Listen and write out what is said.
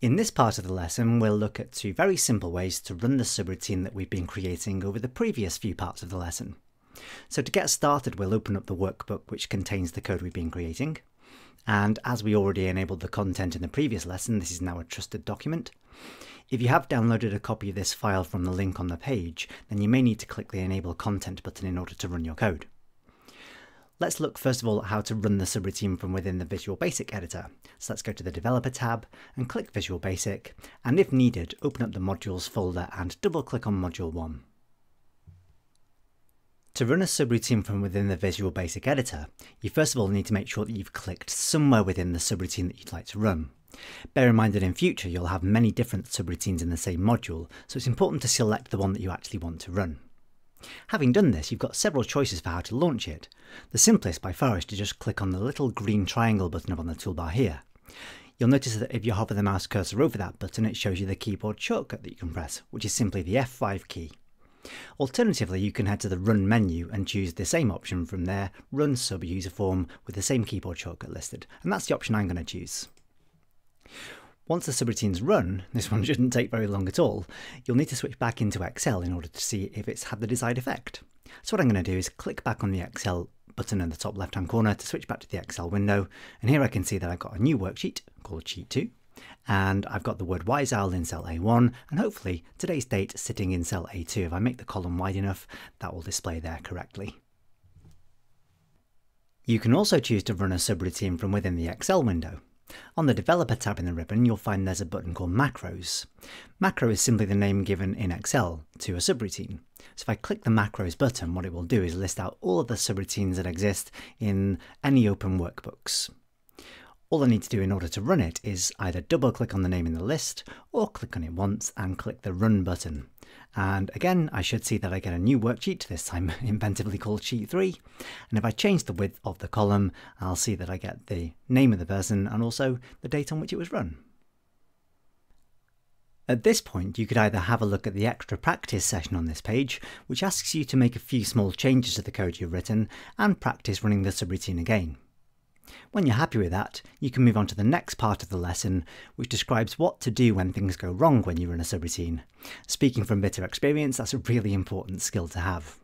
In this part of the lesson, we'll look at two very simple ways to run the subroutine that we've been creating over the previous few parts of the lesson. So to get started, we'll open up the workbook which contains the code we've been creating. And as we already enabled the content in the previous lesson, this is now a trusted document. If you have downloaded a copy of this file from the link on the page, then you may need to click the Enable Content button in order to run your code. Let's look first of all at how to run the subroutine from within the Visual Basic editor. So let's go to the Developer tab and click Visual Basic, and if needed, open up the Modules folder and double click on Module 1. To run a subroutine from within the Visual Basic editor, you first of all need to make sure that you've clicked somewhere within the subroutine that you'd like to run. Bear in mind that in future you'll have many different subroutines in the same module, so it's important to select the one that you actually want to run. Having done this, you've got several choices for how to launch it. The simplest by far is to just click on the little green triangle button up on the toolbar here. You'll notice that if you hover the mouse cursor over that button, it shows you the keyboard shortcut that you can press, which is simply the F5 key. Alternatively, you can head to the Run menu and choose the same option from there, Run Sub User Form with the same keyboard shortcut listed, and that's the option I'm going to choose. Once the subroutine's run, this one shouldn't take very long at all, you'll need to switch back into Excel in order to see if it's had the desired effect. So what I'm going to do is click back on the Excel button in the top left hand corner to switch back to the Excel window, and here I can see that I've got a new worksheet called Sheet 2, and I've got the word Wise Owl in cell A1, and hopefully today's date sitting in cell A2. If I make the column wide enough, that will display there correctly. You can also choose to run a subroutine from within the Excel window. On the Developer tab in the ribbon, you'll find there's a button called Macros. Macro is simply the name given in Excel to a subroutine. So if I click the Macros button, what it will do is list out all of the subroutines that exist in any open workbooks. All I need to do in order to run it is either double click on the name in the list or click on it once and click the Run button. And again, I should see that I get a new worksheet, this time inventively called Sheet 3. And if I change the width of the column, I'll see that I get the name of the person and also the date on which it was run. At this point, you could either have a look at the extra practice session on this page, which asks you to make a few small changes to the code you've written and practice running the subroutine again. When you're happy with that, you can move on to the next part of the lesson, which describes what to do when things go wrong when you run a subroutine. Speaking from bitter experience, that's a really important skill to have.